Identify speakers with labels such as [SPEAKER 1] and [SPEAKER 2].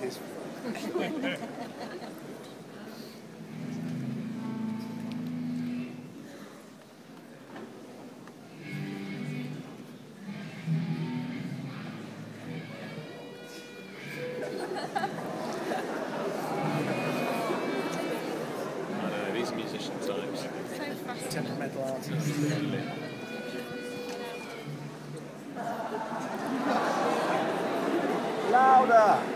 [SPEAKER 1] That's his fault. temperamental artists. Louder!